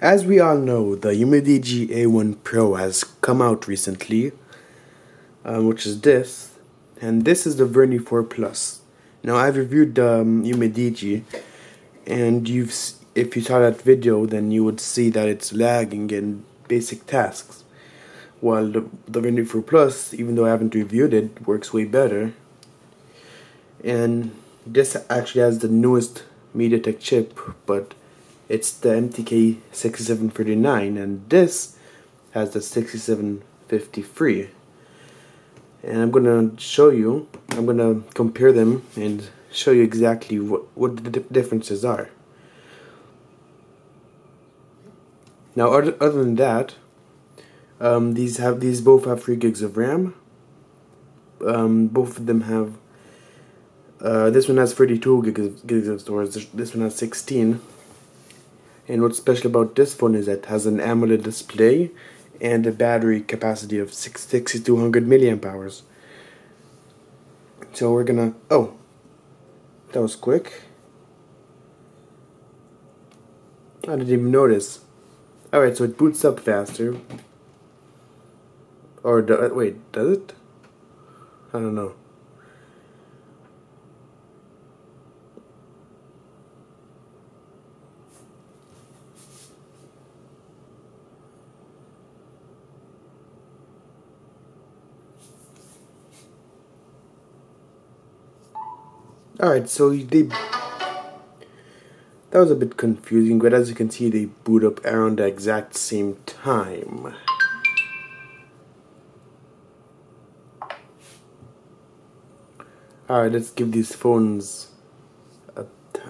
As we all know, the Umidigi A1 Pro has come out recently, um, which is this, and this is the Vernee 4 Plus. Now I've reviewed the um, and you've if you saw that video, then you would see that it's lagging in basic tasks. While the, the Vernee 4 Plus, even though I haven't reviewed it, works way better. And this actually has the newest MediaTek chip, but it's the MTK 6739 and this has the 6753 and I'm gonna show you I'm gonna compare them and show you exactly what, what the differences are. Now other, other than that um, these have these both have 3 gigs of RAM. Um, both of them have uh, this one has 32 gigs, gigs of storage. This one has 16 and what's special about this phone is that it has an AMOLED display and a battery capacity of 6200 milliamp hours. So we're gonna, oh, that was quick. I didn't even notice. Alright, so it boots up faster. Or, do, uh, wait, does it? I don't know. Alright, so they... That was a bit confusing, but as you can see, they boot up around the exact same time. Alright, let's give these phones a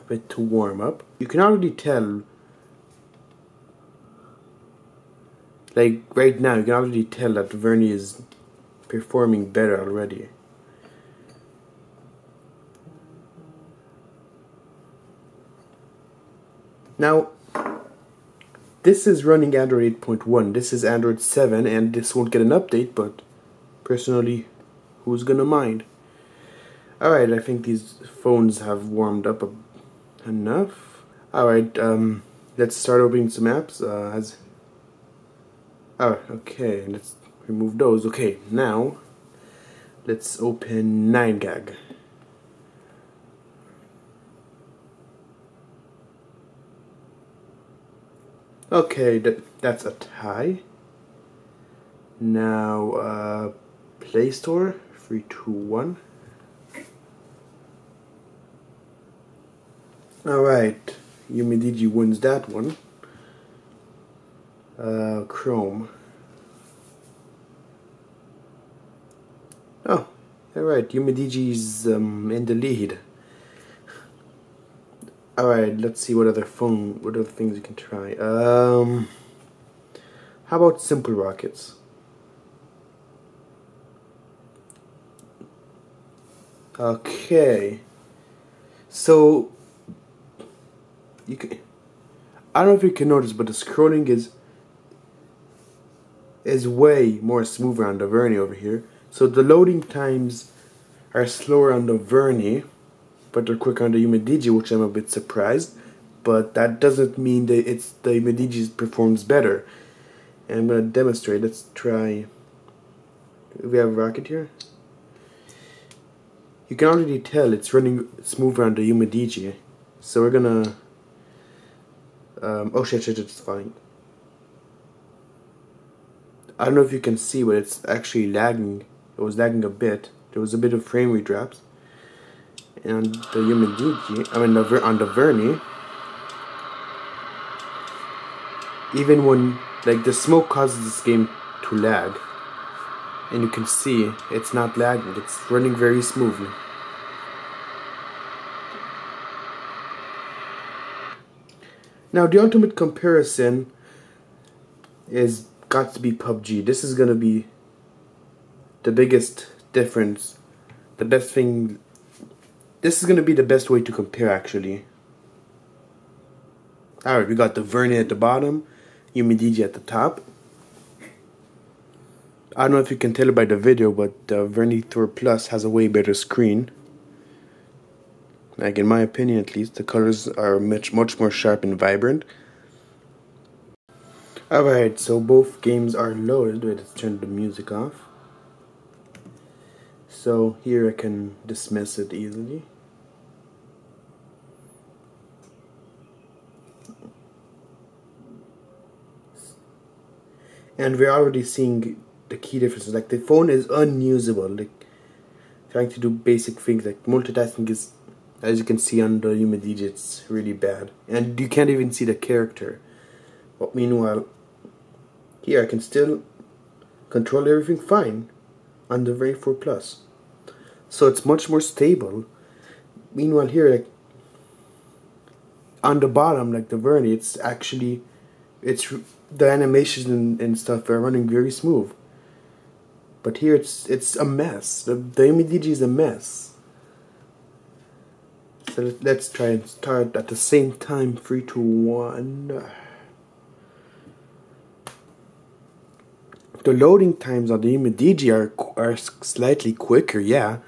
bit to warm up. You can already tell, like right now, you can already tell that Vernee is performing better already. Now, this is running Android 8.1. This is Android 7, and this won't get an update, but personally, who's gonna mind? Alright, I think these phones have warmed up enough. Alright, um, let's start opening some apps. Uh, as oh, okay, let's remove those. Okay, now, let's open 9gag. Okay, that, that's a tie. Now, uh, Play Store, 321. Alright, Umidigi wins that one. Uh, Chrome. Oh, alright, Umidigi's um, in the lead. Alright, let's see what other phone, what other things you can try. Um, how about Simple Rockets? Okay. So, you can, I don't know if you can notice, but the scrolling is is way more smoother on the Vernee over here. So the loading times are slower on the Vernee they're quicker on the Umidigi, which I'm a bit surprised. But that doesn't mean that it's the Umidigi performs better. And I'm gonna demonstrate. Let's try. We have a rocket here. You can already tell it's running smoother on the Umidigi. So we're gonna. Um, oh shit, shit, it's fine. I don't know if you can see, but it's actually lagging. It was lagging a bit. There was a bit of frame rate drops and the Umidigi, I mean the, on the Vernee, even when like the smoke causes this game to lag, and you can see it's not lagging, it's running very smoothly. Now the ultimate comparison is got to be PUBG. This is gonna be the biggest difference, the best thing this is going to be the best way to compare actually. Alright, we got the Vernee at the bottom, Umidigi at the top. I don't know if you can tell by the video, but the Vernee 4 Plus has a way better screen. Like in my opinion at least, the colors are much much more sharp and vibrant. Alright, so both games are loaded. Wait, let's turn the music off. So here I can dismiss it easily. And we're already seeing the key differences. Like the phone is unusable. Like trying to do basic things like multitasking is, as you can see on the UMIDIGI, it's really bad. And you can't even see the character. But meanwhile, here I can still control everything fine on the Vernee 4 Plus. So it's much more stable. Meanwhile here, like on the bottom, like the Vernee, it's actually, it's the animations and, and stuff are running very smooth. But here it's it's a mess. The, the UMIDIGI is a mess. So let's try and start at the same time. Three, two, one. the loading times on the UMIDIGI are, are slightly quicker, yeah.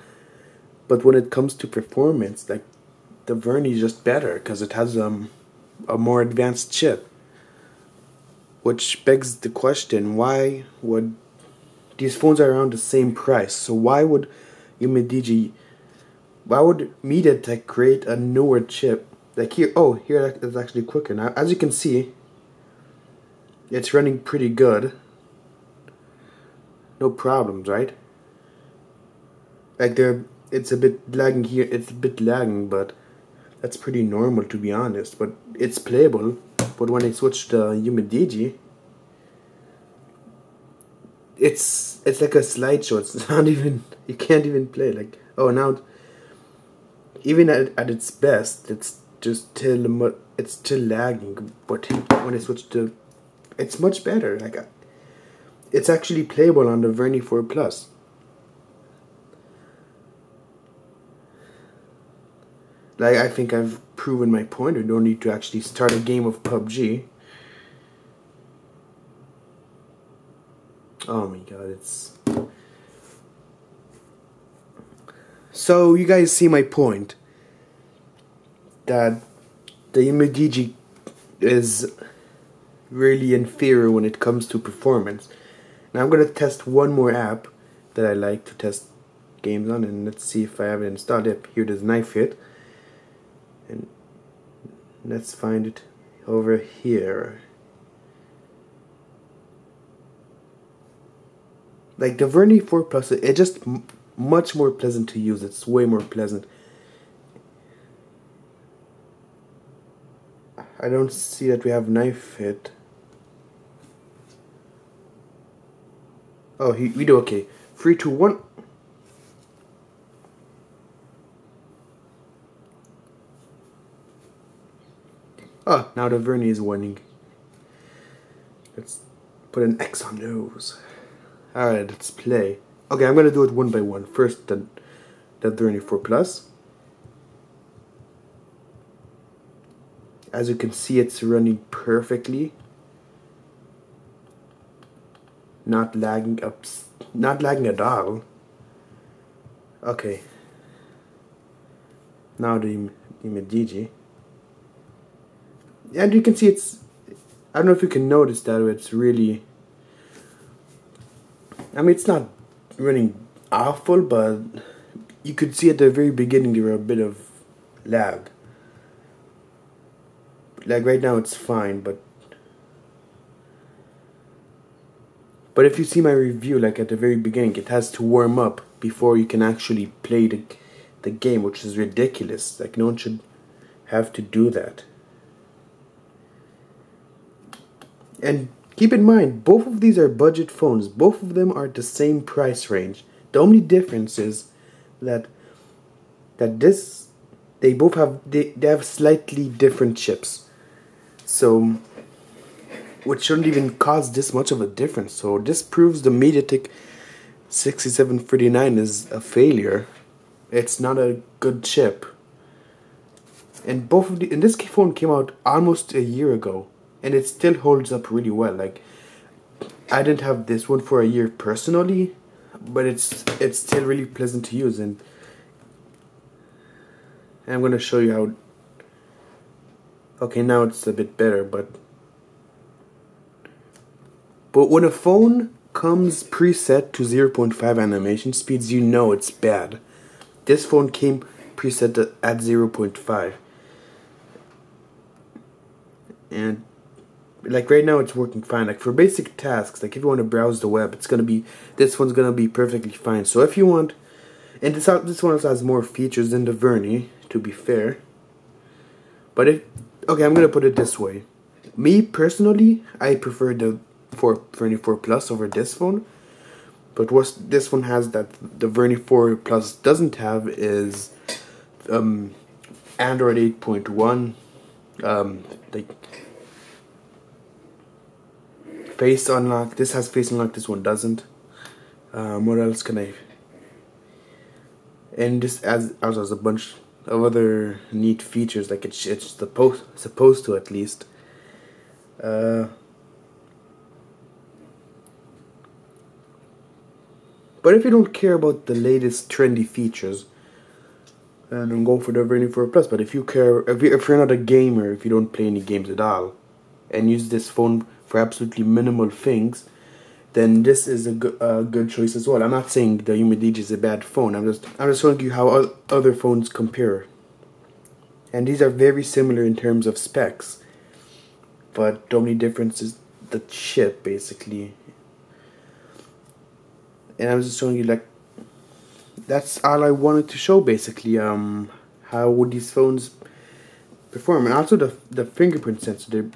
But when it comes to performance, like the Vernee is just better because it has um, a more advanced chip. Which begs the question, why would these phones are around the same price? So why would UMIDIGI, why would MediaTek create a newer chip? Like here, oh, here it's actually quicker now. As you can see, it's running pretty good no problems, right? Like there, it's a bit lagging here. It's a bit lagging, but that's pretty normal to be honest. But it's playable. But when I switch to UMIDIGI, it's it's like a slideshow. It's not even you can't even play. Like oh now, even at at its best, it's just still it's still lagging. But when I switch to, it's much better. Like it's actually playable on the Vernee 4 Plus. Like, I think I've proven my point. I don't need to actually start a game of PUBG. Oh my god, it's... So, you guys see my point. That the UMIDIGI is really inferior when it comes to performance. Now I'm going to test one more app that I like to test games on and let's see if I have it installed. Yep, here it is Knife Hit. And let's find it over here. Like the Vernee 4 Plus it's just much more pleasant to use. It's way more pleasant. I don't see that we have knife hit oh he, we do okay. 3 2 1 Ah, now the Vernee is running. Let's put an X on those. Alright, let's play. Okay, I'm gonna do it one by one. First, the, the Vernee 4 Plus. As you can see, it's running perfectly. Not lagging up, not lagging at all. Okay. Now the, the Medigi. And you can see it's, I don't know if you can notice that it's really, I mean it's not running awful, but you could see at the very beginning there were a bit of lag. Like right now it's fine, but But if you see my review, like at the very beginning, it has to warm up before you can actually play the, the game, which is ridiculous. Like, no one should have to do that. And keep in mind, both of these are budget phones. Both of them are at the same price range. The only difference is that that this they both have they, they have slightly different chips. So which shouldn't even cause this much of a difference. So this proves the MediaTek 6739 is a failure. It's not a good chip. And both of the and this phone came out almost a year ago, and it still holds up really well. Like I didn't have this one for a year personally, but it's it's still really pleasant to use and, I'm gonna show you how. Okay, now it's a bit better, but But when a phone comes preset to 0.5 animation speeds, you know it's bad. This phone came preset at 0.5. And like right now it's working fine. Like for basic tasks, like if you want to browse the web, it's gonna be this one's gonna be perfectly fine. So if you want, and this this one also has more features than the Vernee, to be fair. But if okay, I'm gonna put it this way. Me personally, I prefer the 4 Vernee 4 Plus over this phone. But what this one has that the Vernee 4 Plus doesn't have is um, Android 8.1, um, like face unlock. This has face unlock. This one doesn't. Um, what else can I? And this as has a bunch of other neat features. Like it's it's supposed supposed to at least. Uh, but if you don't care about the latest trendy features, then go for the Vernee 4 Plus. But if you care, if, you, if you're not a gamer, if you don't play any games at all, and use this phone for absolutely minimal things, then this is a good, good choice as well. I'm not saying the Umidigi is a bad phone. I'm just I'm just showing you how other phones compare. And these are very similar in terms of specs, but the only difference is the chip basically. And I'm just showing you like that's all I wanted to show basically. Um, how would these phones perform, and also the the fingerprint sensor.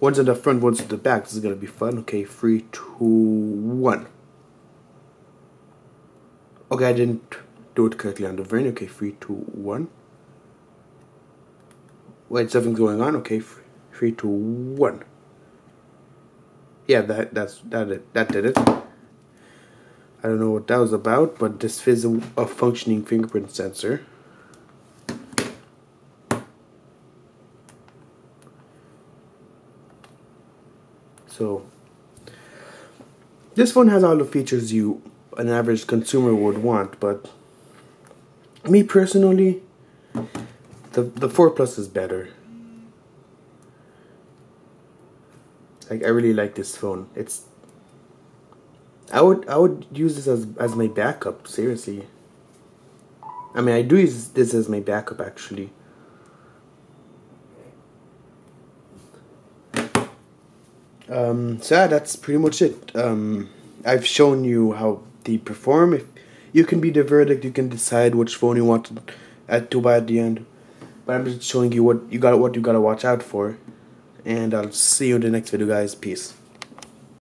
One's at the front, one's at the back. This is gonna be fun. Okay, three, two, one. Okay, I didn't do it correctly on the Vernee. Okay, three, two, one. Wait, something's going on. Okay, three, two, one. Yeah, that that's that it. That did it. I don't know what that was about, but this is a functioning fingerprint sensor. So this phone has all the features you an average consumer would want, but me personally, the the four plus is better. Like I really like this phone. It's I would I would use this as as my backup. Seriously. I mean, I do use this as my backup actually. Um, so yeah, that's pretty much it. Um, I've shown you how they perform. If you can be the verdict, you can decide which phone you want to, to buy at the end. But I'm just showing you what you got, what you gotta watch out for. And I'll see you in the next video, guys. Peace.